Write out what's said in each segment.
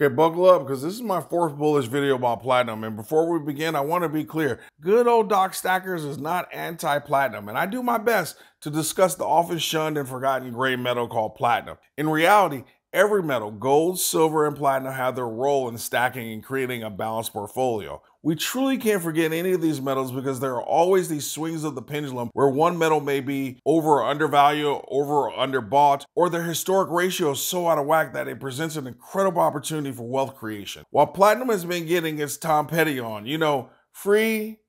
Okay, buckle up because this is my fourth bullish video about platinum. And before we begin, I want to be clear. Good old Doc Stackers is not anti-platinum, and I do my best to discuss the often shunned and forgotten gray metal called platinum. In reality, Every metal, gold, silver, and platinum, have their role in stacking and creating a balanced portfolio. We truly can't forget any of these metals because there are always these swings of the pendulum where one metal may be over or undervalued, over or underbought, or their historic ratio is so out of whack that it presents an incredible opportunity for wealth creation. While platinum has been getting its Tom Petty on, you know, free,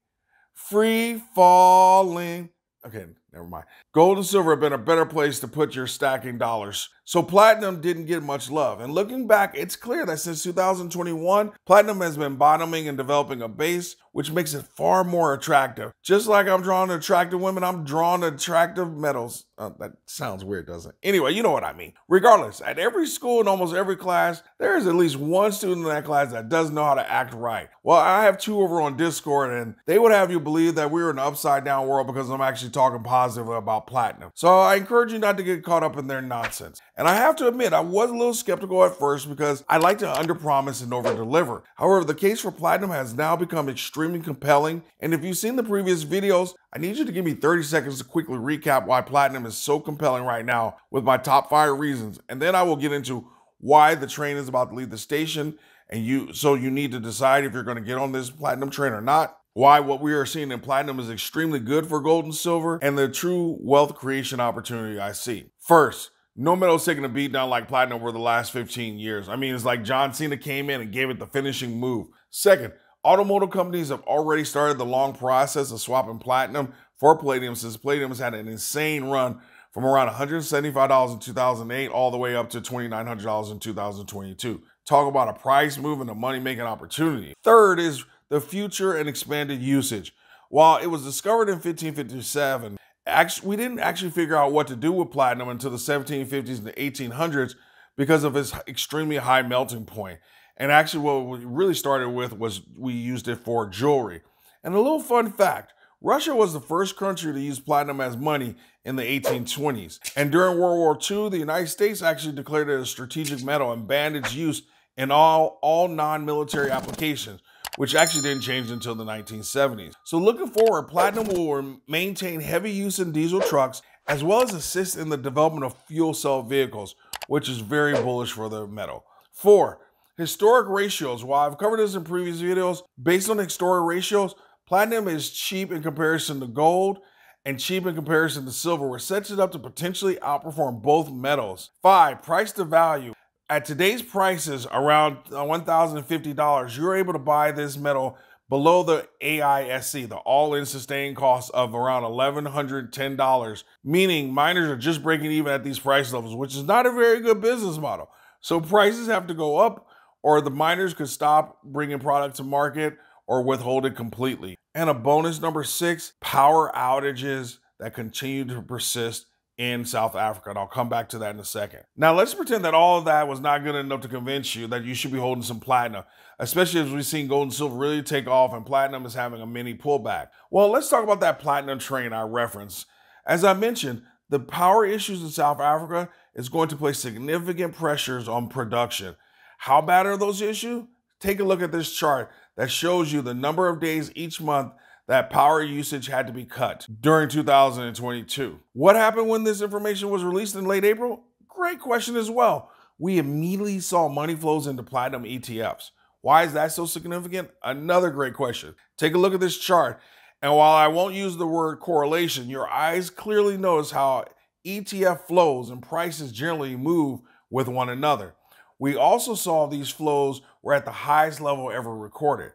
free falling. Okay, never mind. Gold and silver have been a better place to put your stacking dollars. So platinum didn't get much love. And looking back, it's clear that since 2021, platinum has been bottoming and developing a base, which makes it far more attractive. Just like I'm drawn to attractive women, I'm drawn to attractive metals. Uh, that sounds weird, doesn't it? Anyway, you know what I mean. Regardless, at every school and almost every class, there is at least one student in that class that doesn't know how to act right. Well, I have two over on Discord, and they would have you believe that we're in an upside down world because I'm actually talking positive about platinum. So I encourage you not to get caught up in their nonsense. And I have to admit, I was a little skeptical at first because I like to underpromise and overdeliver. However, the case for platinum has now become extremely compelling. And if you've seen the previous videos, I need you to give me 30 seconds to quickly recap why platinum is so compelling right now with my top five reasons. And then I will get into why the train is about to leave the station. And you, so you need to decide if you're going to get on this platinum train or not why what we are seeing in platinum is extremely good for gold and silver, and the true wealth creation opportunity I see. First, no metal's taken a beat down like platinum over the last 15 years. I mean, it's like John Cena came in and gave it the finishing move. Second, automotive companies have already started the long process of swapping platinum for palladium since palladium has had an insane run from around $175 in 2008 all the way up to $2,900 in 2022. Talk about a price move and a money making opportunity. Third is the future and expanded usage. While it was discovered in 1557, actually, we didn't actually figure out what to do with platinum until the 1750s and the 1800s because of its extremely high melting point. And actually, what we really started with was we used it for jewelry. And a little fun fact Russia was the first country to use platinum as money in the 1820s. And during World War II, the United States actually declared it a strategic metal and banned its use in all, all non military applications which actually didn't change until the 1970s. So looking forward, platinum will maintain heavy use in diesel trucks as well as assist in the development of fuel cell vehicles, which is very bullish for the metal. Four, historic ratios. While I've covered this in previous videos, based on historic ratios, platinum is cheap in comparison to gold and cheap in comparison to silver, which sets it up to potentially outperform both metals. Five, price to value. At today's prices, around uh, $1,050, you're able to buy this metal below the AISC, the all-in sustaining cost of around $1,110, meaning miners are just breaking even at these price levels, which is not a very good business model. So prices have to go up or the miners could stop bringing product to market or withhold it completely. And a bonus number six, power outages that continue to persist in South Africa. And I'll come back to that in a second. Now, let's pretend that all of that was not good enough to convince you that you should be holding some platinum, especially as we've seen gold and silver really take off and platinum is having a mini pullback. Well, let's talk about that platinum train I referenced. As I mentioned, the power issues in South Africa is going to place significant pressures on production. How bad are those issues? Take a look at this chart that shows you the number of days each month that power usage had to be cut during 2022. What happened when this information was released in late April? Great question as well. We immediately saw money flows into platinum ETFs. Why is that so significant? Another great question. Take a look at this chart. And while I won't use the word correlation, your eyes clearly notice how ETF flows and prices generally move with one another. We also saw these flows were at the highest level ever recorded.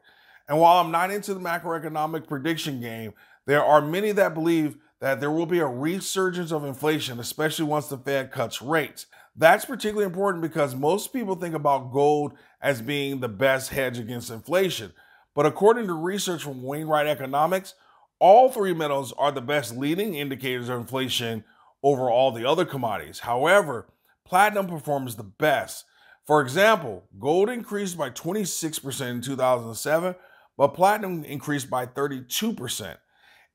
And while I'm not into the macroeconomic prediction game, there are many that believe that there will be a resurgence of inflation, especially once the Fed cuts rates. That's particularly important because most people think about gold as being the best hedge against inflation. But according to research from Wainwright Economics, all three metals are the best leading indicators of inflation over all the other commodities. However, platinum performs the best. For example, gold increased by 26% in 2007, but platinum increased by 32%.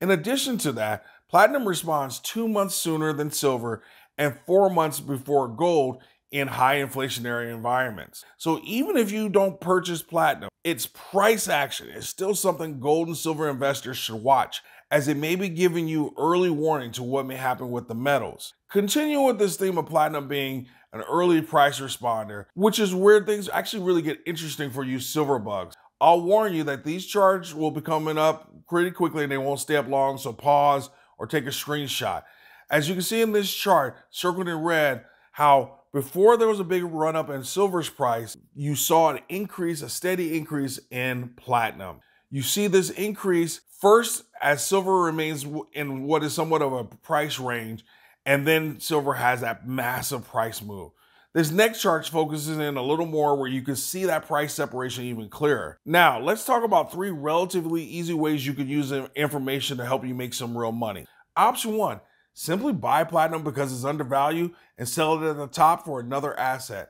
In addition to that, platinum responds two months sooner than silver and four months before gold, in high inflationary environments. So even if you don't purchase platinum, its price action is still something gold and silver investors should watch as it may be giving you early warning to what may happen with the metals. Continue with this theme of platinum being an early price responder, which is where things actually really get interesting for you silver bugs. I'll warn you that these charts will be coming up pretty quickly and they won't stay up long, so pause or take a screenshot. As you can see in this chart, circled in red, how before there was a big run up in silver's price, you saw an increase, a steady increase in platinum. You see this increase first as silver remains in what is somewhat of a price range, and then silver has that massive price move. This next chart focuses in a little more where you can see that price separation even clearer. Now, let's talk about three relatively easy ways you can use information to help you make some real money. Option one, simply buy platinum because it's undervalued and sell it at the top for another asset.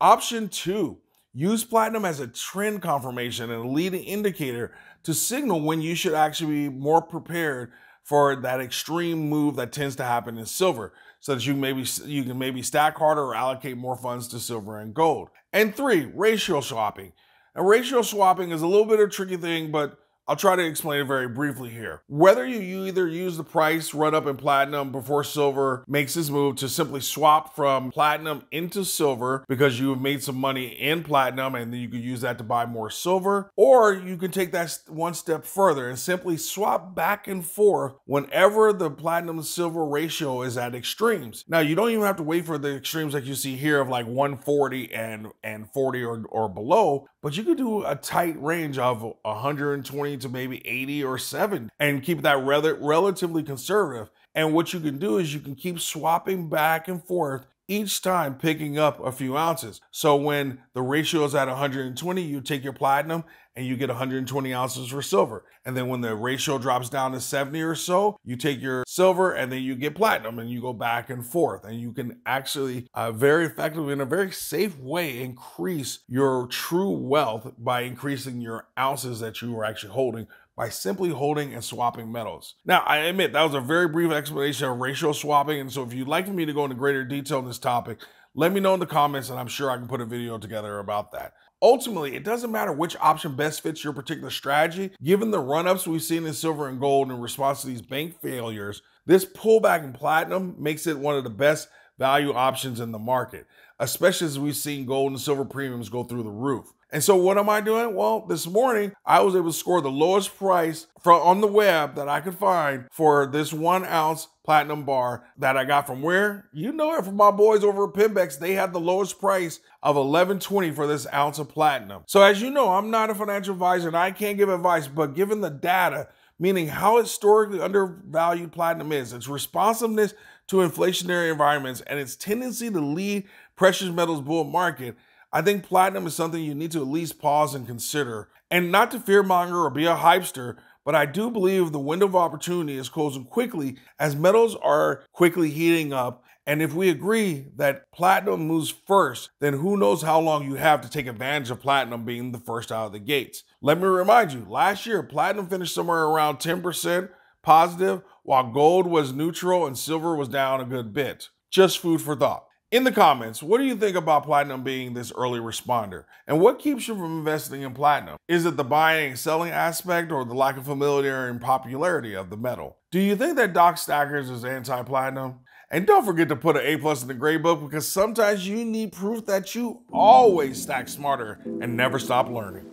Option two, use platinum as a trend confirmation and a leading indicator to signal when you should actually be more prepared for that extreme move that tends to happen in silver so that you maybe you can maybe stack harder or allocate more funds to silver and gold. And three, ratio swapping. And ratio swapping is a little bit of a tricky thing, but I'll try to explain it very briefly here. Whether you either use the price run up in platinum before silver makes this move to simply swap from platinum into silver because you have made some money in platinum and then you can use that to buy more silver, or you can take that one step further and simply swap back and forth whenever the platinum silver ratio is at extremes. Now, you don't even have to wait for the extremes like you see here of like 140 and, and 40 or, or below, but you could do a tight range of 120 to maybe 80 or 7 and keep that rel- relatively conservative. And what you can do is you can keep swapping back and forth each time picking up a few ounces. So when the ratio is at 120, you take your platinum and you get 120 ounces for silver. And then when the ratio drops down to 70 or so, you take your silver and then you get platinum and you go back and forth. And you can actually uh, very effectively in a very safe way increase your true wealth by increasing your ounces that you are actually holding by simply holding and swapping metals. Now, I admit that was a very brief explanation of ratio swapping. And so if you'd like for me to go into greater detail on this topic, let me know in the comments and I'm sure I can put a video together about that. Ultimately, it doesn't matter which option best fits your particular strategy. Given the run-ups we've seen in silver and gold in response to these bank failures, this pullback in platinum makes it one of the best value options in the market, especially as we've seen gold and silver premiums go through the roof. And so what am I doing? Well, this morning I was able to score the lowest price from on the web that I could find for this one ounce platinum bar that I got from where? You know it from my boys over at Pimbex. They had the lowest price of 11.20 for this ounce of platinum. So as you know, I'm not a financial advisor and I can't give advice, but given the data, meaning how historically undervalued platinum is, its responsiveness to inflationary environments, and its tendency to lead precious metals bull market, I think platinum is something you need to at least pause and consider. And not to fearmonger or be a hypester, but I do believe the window of opportunity is closing quickly as metals are quickly heating up. And if we agree that platinum moves first, then who knows how long you have to take advantage of platinum being the first out of the gates. Let me remind you, last year, platinum finished somewhere around 10% positive, while gold was neutral and silver was down a good bit. Just food for thought. In the comments, what do you think about platinum being this early responder? And what keeps you from investing in platinum? Is it the buying and selling aspect or the lack of familiarity and popularity of the metal? Do you think that Doc Stackers is anti-platinum? And don't forget to put an A plus in the grade book because sometimes you need proof that you always stack smarter and never stop learning.